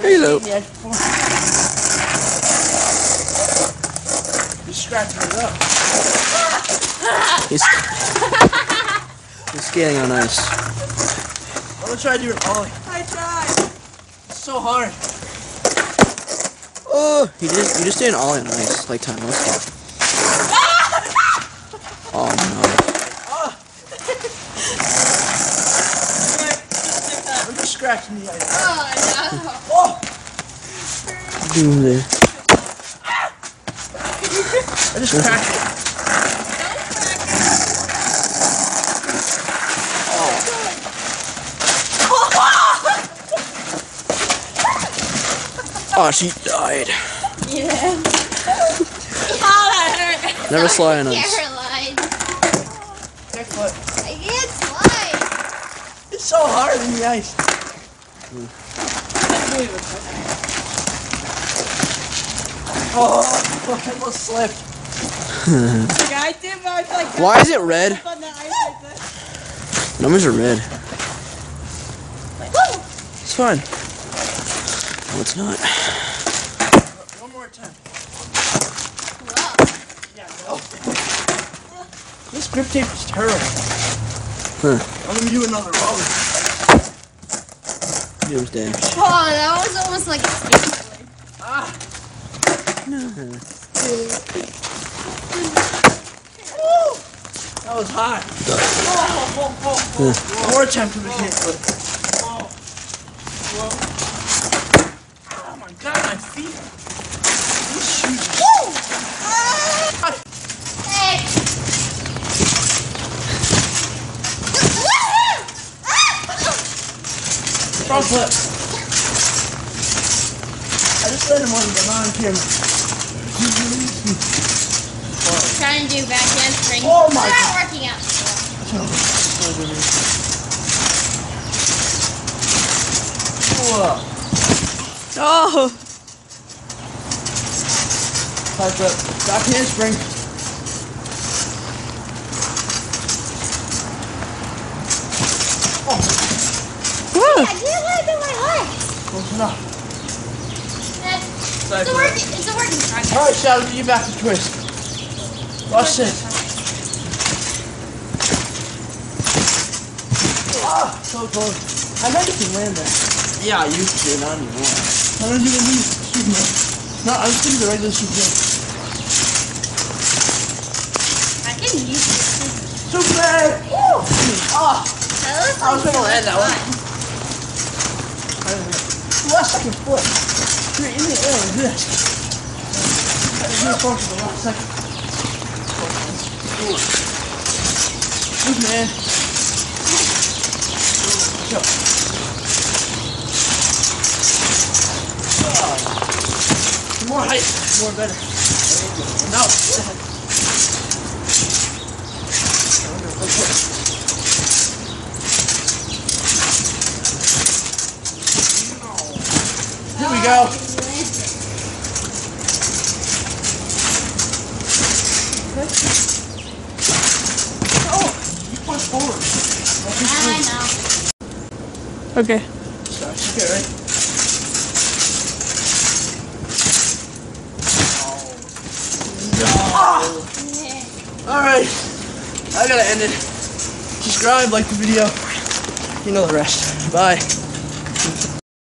Halo. Just scratching it up. He's, he's skating on ice. I'm gonna try to do an ollie. I tried. It's so hard. Oh, you just you just did an ollie on ice like time. Let's go. Oh, oh. I'm just scratching the ice. Oh, Oh! there. I just cracked it. Oh, she died. no! Yeah. oh, that hurt. Never slide on ice. Caroline. Next foot. I can't slide. It's so hard in the ice. Hmm. Oh, I almost slipped. I did, I feel like Why is it red? on the ice like. Numbers are red. It's fine. No, it's not. One more time. Whoa. Yeah, no. This grip tape is terrible. Huh. I'm gonna do another roller. It was dead. Oh, that was almost like a skateboard. Ah! That was hot. One more attempt with the kickflip. Oh my god, my feet. These shoes are front flip. I just let him on the on camera. Trying to do back handspring. Oh my It's God. not working out. Whoa. Oh. High flip. Back handspring. Oh. I did let do my legs. Close enough. It's a flip. work. It's a work in progress. Alright, Shadow, get you back to twist. Watch this. Ah, so close. I know you can land that. Yeah, I used to, not anymore. I'm gonna do the knee. Excuse me. No, I'm just gonna do the regular shoot jump. I can use it. Super! Woo! Ah! That looks I was gonna land that one. fun. Last second flip. You're in the air like this. You're gonna the last second. Good man. Go. Ah. More height, more better. No. Here we go. Oh, you push forward. I know. Okay. Sorry, okay, right? Alright, I gotta end it. Subscribe, like the video. You know the rest. Bye.